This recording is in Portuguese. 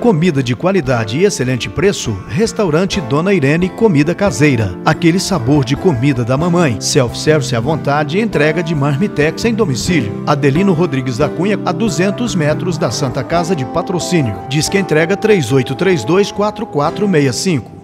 Comida de qualidade e excelente preço, Restaurante Dona Irene Comida Caseira. Aquele sabor de comida da mamãe. Self-service à vontade e entrega de marmitex em domicílio. Adelino Rodrigues da Cunha, a 200 metros da Santa Casa de Patrocínio. Diz que entrega 3832 4465.